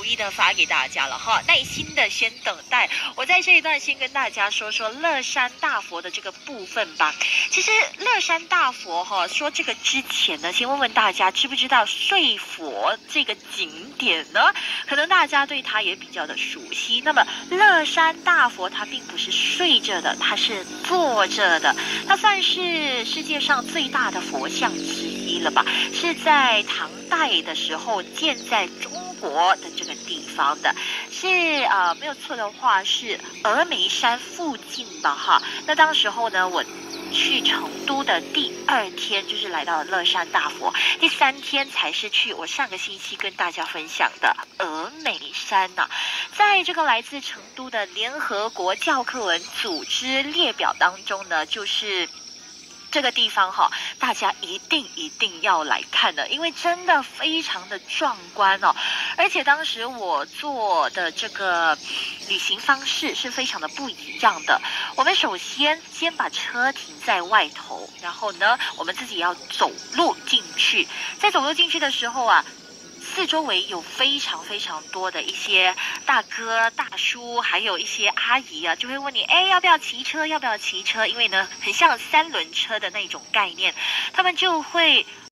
逐一的发给大家了哈，耐心的先等待。我在这一段先跟大家说说乐山大佛的这个部分吧。其实乐山大佛哈，说这个之前呢，先问问大家知不知道睡佛这个景点呢？可能大家对它也比较的熟悉。那么乐山大佛它并不是睡着的，它是坐着的，它算是世界上最大的佛像之一了吧？是在唐代的时候建在中。国的这个地方的，是啊，没有错的话是峨眉山附近吧，哈。那当时候呢，我去成都的第二天就是来到了乐山大佛，第三天才是去我上个星期跟大家分享的峨眉山呐。在这个来自成都的联合国教科文组织列表当中呢，就是。这个地方哈，大家一定一定要来看的，因为真的非常的壮观哦。而且当时我做的这个旅行方式是非常的不一样的。我们首先先把车停在外头，然后呢，我们自己要走路进去。在走路进去的时候啊。四周围有非常非常多的一些大哥大叔，还有一些阿姨啊，就会问你，哎，要不要骑车？要不要骑车？因为呢，很像三轮车的那种概念，他们就会。